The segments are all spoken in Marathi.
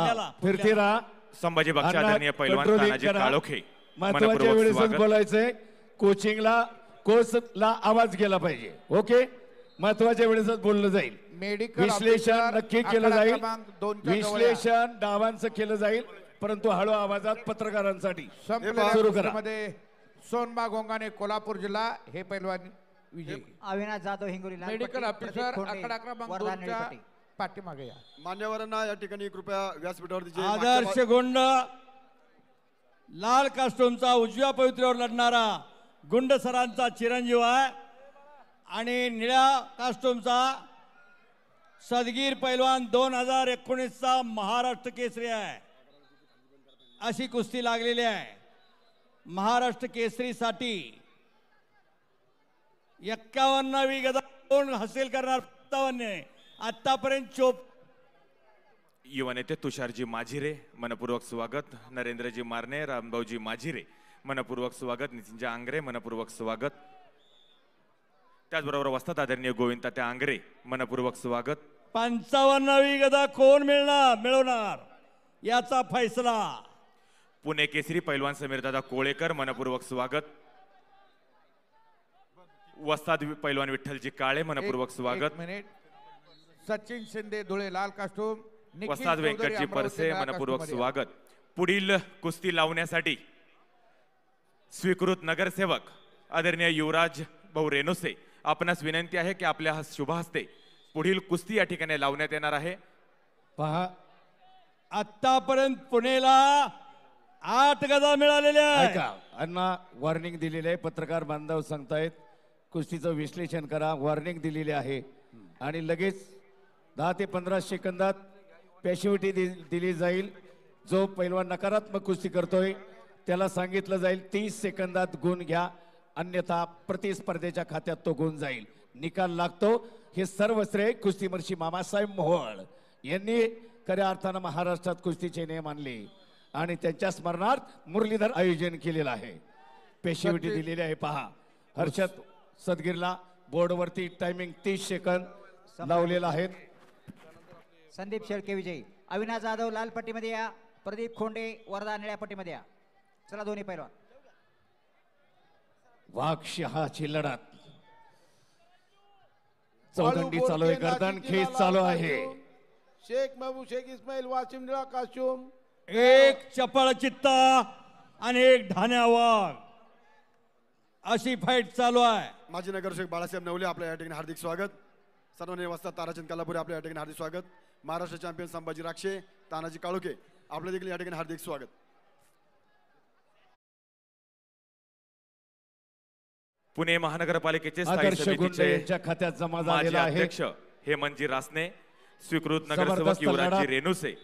पुढल्याला फिरती राहा संभाजी बक्षी अण्णा, आदरणीय पैलवान तानाजी. काळोखे महत्त्वाच्या वेळेसच बोलायचंय. कोचिंगला कोर्सला आवाज गेला पाहिजे. ओके? महत्त्वाच्या वेळेसच बोललं जाईल. मेडिकल विश्लेषण नक्की केलं जाईल. विश्लेषण डावांचं केलं जाईल परंतु हळू आवाजात पत्रकारांसाठी. सुरू करा. सोनबा गोंगाने कोल्हापूर जिल्हा हे पैलवान विजयी. अविनाश जाधव हिंगोली मेडिकल ऑफिसर प्रदीप खोंडे, पाठीमागे या. मान्यवरांना या ठिकाणी कृपया व्यासपीठावरती जे आदर्श गुंड लाल कास्टूमचा उजव्या पवित्र्यावर लढणारा गुंड सरांचा चिरंजीव आहे आणि निळ्या कास्टूमचा सदगीर पैलवान दोन हजार एकोणीसचा महाराष्ट्र केसरी आहे. अशी कुस्ती लागलेली आहे. महाराष्ट्र केसरीसाठी एक्कावन्नावी गदा कोण हासिल करणार सत्तावन्न. आतापर्यंत चोप युवा नेते तुषारजी माझिरे मनपूर्वक स्वागत. नरेंद्रजी मारणे रामभाऊजी माझिरे मनपूर्वक स्वागत. नितीनजी आंग्रे मनपूर्वक स्वागत. त्याचबरोबर वस्तात आदरणीय गोविंद त्या आंग्रे मनपूर्वक स्वागत. पंचावन्नावी गदा कोण मिळणार? मिळवणार. याचा फैसला. पुणे केसरी पैलवान समीरदादा कोळेकर मनपूर्वक स्वागत. वस्ताद पैलवान विठ्ठलजी काळे मनपूर्वक स्वागत. मिनिट. सचिन शिंदे धुळे लाल कास्टूम चौधरी, व्यंकटजी परसे मनपूर्वक. स्वागत. पुढील कुस्ती लावण्यासाठी स्वीकृत नगरसेवक आदरणीय युवराज भाऊ रेणुसे आपणास विनंती आहे की आपल्या हा शुभ हस्ते पुढील कुस्ती या ठिकाणी लावण्यात येणार आहे. पहा आतापर्यंत पुणेला आठ गदा मिळालेल्या आहेत. ऐका अण्णा वॉर्निंग दिलेली आहे. पत्रकार बांधव सांगतायत कुस्तीचं विश्लेषण करा. वॉर्निंग दिलेली आहे. आणि लगेच दहा ते पंधरा सेकंदात पॅशिव्हिटी दिली जाईल. जो पैलवान नकारात्मक कुस्ती करतोय त्याला सांगितलं जाईल तीस सेकंदात गुण घ्या. अन्यथा प्रतिस्पर्धेच्या खात्यात तो गुण जाईल. निकाल लागतो. हे सर्व श्रेय कुस्तीमर्शी मामासाहेब मोहोळ यांनी खऱ्या अर्थानं महाराष्ट्रात कुस्तीचे नियम आणले. आणि त्यांच्या स्मरणार्थ मुरलीधर आयोजन केलेलं आहे. पेशिविटी दिलेली आहे पहा. हर्षद सदगीरला बोर्डवरती टायमिंग तीस सेकंद लावलेला आहे संदीप शेळके विजयी. अविनाश जाधव लाल पट्टीमध्ये या. प्रदीप खोंडे वर्धा निळ्या पट्टीमध्ये या. चला दोन्ही पैलवान. वाघ शहाची लढत चौदंडी चालू आहे गर्दन खेच चालू आहे. शेख महबूब शेख इस्माईल वाशिम निळा काशुम. एक चपळ चित्ता आणि एक ढाण्या वाघ अशी फाईट चालू आहे. माजी नगरसेवक बाळासाहेब नवले आपल्या या ठिकाणी हार्दिक स्वागत. सर्व वस्तात ताराचंद कालापुरे आपल्या या ठिकाणी हार्दिक स्वागत महाराष्ट्र चॅम्पियन संभाजी राक्षे तानाजी काळोखे आपल्या देखील या ठिकाणी हार्दिक स्वागत पुणे महानगरपालिकेचे स्थायी आदर्श गुंड समितीचे यांच्या खात्यात जमा माजी झालेला आहे अध्यक्ष हेमंतजी रासने स्वीकृत जबरदस्त नगरसेवक युवराजजी लढत. रेणुसे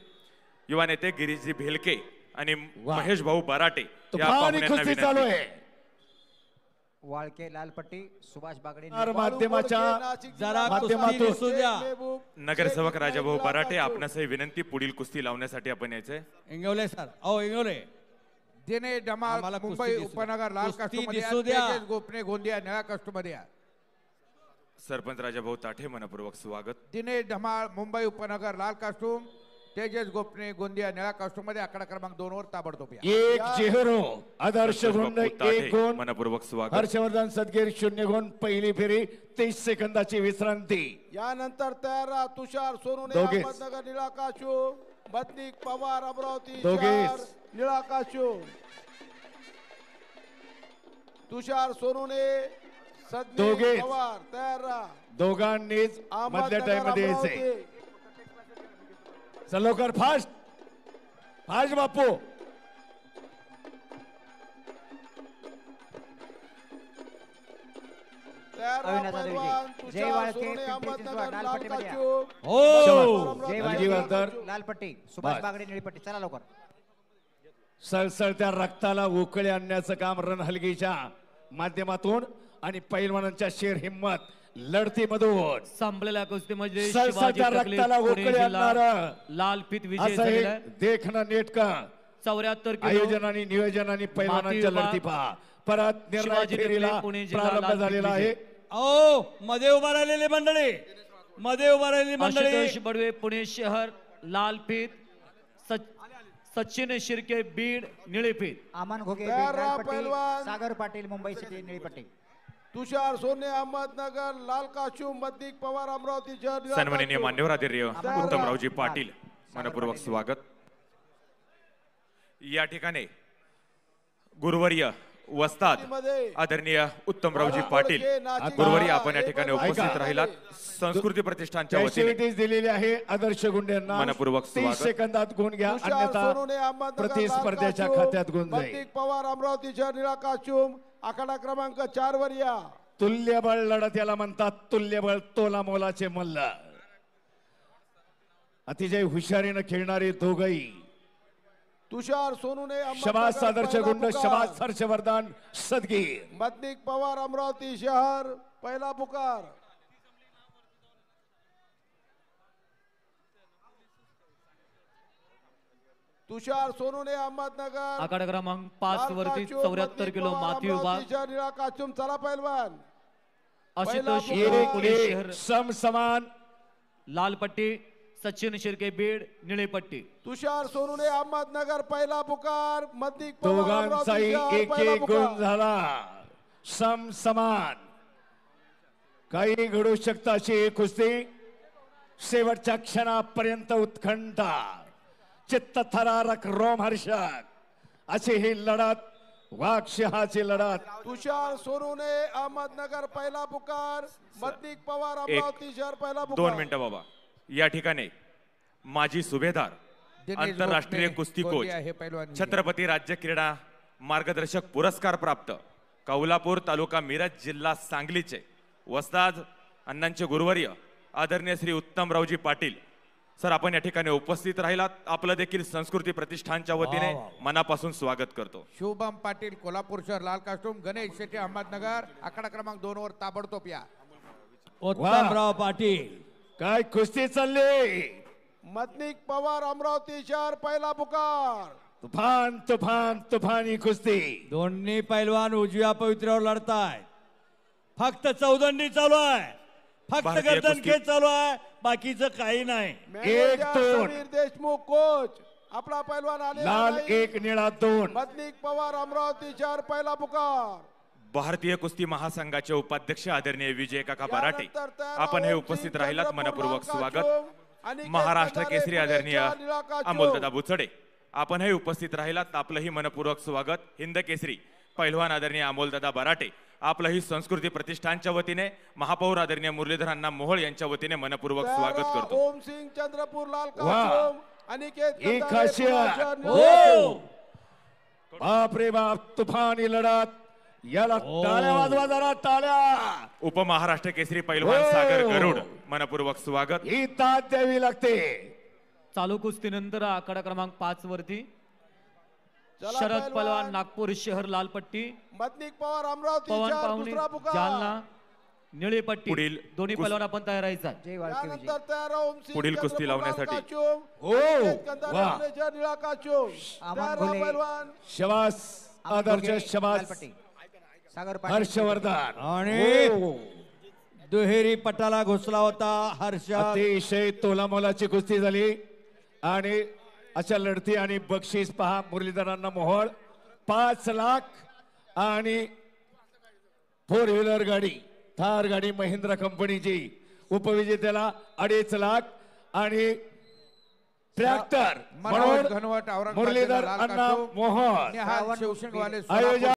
युवा नेते गिरीशजी भेलके आणि वा. महेश भाऊ बराटे या तुफानी पाहुण्यांना चालू विनंती. आहे वाळके लाल पट्टी सुभाष बागडे माध्यमाच्या नगरसेवक राजाभाऊ बराटे आपणासही विनंती पुढील कुस्ती लावण्यासाठी आपण यायचंय. इंगवले सर. ओ इंगवले. आम्हाला कुस्ती मुंबई. उपनगर लाल. तेजस गोपने गोंदिया निळ्या कास्टूममध्ये या. सरपंच राजाभाऊ ताठे मनपूर्वक स्वागत. दिनेश धमाळ मुंबई उपनगर लाल कास्टूम. तेजस गोपने गोंदिया निळ्या कास्टूममध्ये आकडा क्रमांक दोन वर ताबडतोब या. एक जेहरो आदर्श ताठे, एक गुण मनपूर्वक स्वागत. हर्षवर्धन सदगीर शून्य गुण पहिली फेरी तीस सेकंदाची विश्रांती. यानंतर तयार राहा तुषार सोनवणे दोघेच. अहमदनगर निळा काशुम बदनिक पवार अमरावती दोघेच. निळा काशुम तुषार सोनवणे सदनिक दोघेच. पवार तयार राहा. दोघांनीच मधल्या अहमदनगर, टाइममध्ये यायचंय अमरावती. चल लवकर फास्ट. फास्ट बापू हो. जय अंगी वादर. वाळके. लाल पट्टी सुभाष. बागडे निळी पट्टी चला लवकर. सळसळत्या रक्ताला उकळे आणण्याचं काम रणहलगीच्या माध्यमातून आणि पैलवानांच्या शेर हिंमत. लढतीमधून संपलेल्या कुस्तीमध्ये सळसळत्या शिवाजी टकले रक्ताला पुणे उकळी जिल्हा आणणारं. लालपीत विजय असं झालेला आहे देखणं नेटका. चौऱ्याहत्तर किलो आयोजन आणि नियोजन आणि पैलवानांच्या माती लढती पहा. परत निर्णायक शिवाजी फेरीला टकले, पुणे जिल्हा, प्रारंभ लाल झालेला विजय. आहे. ओ मध्ये उभा राहिलेली मंडळी. मध्ये उभा राहिलेली मंडळी. आशुतोष बडवे पुणे शहर लालपीत सच- सचिन शिर्के बीड निळेफेत अमन घोगे तयार बीड, राहा, लाल पट्टी पैलवान. सागर पाटील मुंबई सिटी निळी पट्टी. तुषार सोने अहमदनगर लाल काश्यूम मद्दिक पवार अमरावती शहर सन्माननीय काश्यूम. मान्यवर आदरणीय आम्हाला- उत्तमरावजी पाटील मनपूर्वक. स्वागत या ठिकाणी गुरुवर्य वस्ताद आदरणीय उत्तमरावजी पाटील गुरुवारी आपण या ठिकाणी उपस्थित. राहिलात संस्कृती प्रतिष्ठानच्या वतीने दिलेली आहे आदर्श गुंड्यांना मनपूर्वक. सेकंदात गुण घ्या अन्यथा प्रतिस्पर्ध्याच्या खात्यात गुण जाईल पवार अमरावती शहर निळा काश्यूम आखाडा क्रमांक चार वर या. तुल्यबळ लढत याला म्हणतात तुल्यबळ तोला मोलाचे मल्ल अतिशय हुशारीनं खेळणारे दोघही. तुषार सोनूने आदर्श पहिला गुंड पुकार. शबास हर्षवर्धन सदगीर. मदनिक पवार अमरावती शहर पहिला पुकार. तुषार सोनूने अहमदनगर. आखाडा क्रमांक पाच वरती चौऱ्याहत्तर किलो माती शहर निळा चला पैलवान. आशुतोष पहिला एक पोलीस एक शहर. सम समान. लाल पट्टी सचिन शिर्के बीड निळे पट्टी तुषार सोनूने अहमदनगर पहिला पुकार. पवार दोघांचाही एक एक गुण झाला. सम समान. काही घडू शकतं अशी कुस्ती. शेवटच्या क्षणापर्यंत उत्खंठा चित्त थरारक रोमहर्षक. अशी ही लढत वाघशिहाची लढत. तुषार सोनूने अहमदनगर पहिला पुकार मदनिक पवार अमरावती शहर पहिला पुकार. दोन मिनिटं बाबा. या ठिकाणी माजी सुभेदार दिनेश आंतरराष्ट्रीय कुस्ती कोच हे पैलवान. छत्रपती राज्य क्रीडा मार्गदर्शक पुरस्कार प्राप्त कौलापूर तालुका मिरज जिल्हा सांगलीचे वस्ताद अण्णांचे गुरुवर्य आदरणीय श्री उत्तमरावजी पाटील सर आपण या ठिकाणी उपस्थित राहिलात. आपलं देखील संस्कृती प्रतिष्ठानच्या वतीने मनापासून स्वागत करतो. शुभम पाटील कोल्हापूर शहर लाल कास्टूम गणेश शेट्टी अहमदनगर. आकडा क्रमांक दोन वर ताबडतोब या. उत्तमराव पाटील. काय कुस्ती चालली? मदनिक पवार अमरावती शहर पहिला पुकार. तुफान तुफान तुफानी कुस्ती. दोन्ही पैलवान उजव्या पवित्र्यावर लढताय फक्त चौदंडी चालू आहे. फक्त भारतीय गर्दन कुस्ती- खेळ चालू आहे बाकीचं काही नाही. मॅनेजर दोन. समीर देशमुख कोच आपला पैलवान लाल. एक निळा दोन. मदनिक पवार अमरावती शहर पहिला पुकार. भारतीय कुस्ती महासंघाचे उपाध्यक्ष आदरणीय विजय काका बराटे यानंतर तयार आपण हे आहोत उपस्थित श्री राहिलात. चंद्रपूर मनपूर्वक स्वागत. अनिकेत महाराष्ट्र केसरी आदरणीय काशोम. अमोलदादा बुचडे आपण हे उपस्थित राहिलात. आपलंही मनपूर्वक स्वागत. हिंद केसरी. पहिलवान आदरणीय अमोलदादा बराटे. आपलंही संस्कृती प्रतिष्ठानच्या वतीने महापौर आदरणीय मुरलीधर अण्णा मोहोळ यांच्या वतीने मनपूर्वक स्वागत करतो. ओम सिंग चंद्रपूर लाल अनिकेत एक कंदारे, खासियत. हो. काशोम. बाप रे बाप तुफानी लढत. याला टाळ्या वाजवा जरा टाळ्या. उपमहाराष्ट्र केसरी पैलवान हो. सागर गरुड मनपूर्वक स्वागत. ही ताट द्यावी लागते. चालू कुस्तीनंतर आखाडा क्रमांक पाच वरती शरद पैलवान. नागपूर शहर लाल पट्टी मदनिक पवार अमरावती पवन पाहुणे जालना निळे पट्टी पुढील दोन्ही कुस- पलवान आपण तयार राहायचा जय वाळके विजय तयार पुढील कुस्ती लाल लावण्यासाठी. हो. वा. निळा तयार घोले. पैलवान. शबास आदर्श लाल शबास पट्टी सागर पाटील हर्षवर्धन आणि हो. दुहेरी पटाला घुसला होता हर्ष अतिशय तोलामोलाची कुस्ती झाली आणि अशा लढती आणि बक्षीस पहा मुरलीधरांना मोहोळ पाच लाख आणि फोर व्हीलर गाडी थार गाडी महिंद्रा कंपनीची उपविजेत्याला अडीच लाख आणि औरंगाबाद मुरलीधर अण्णा शिवसिंगवाले आयोजक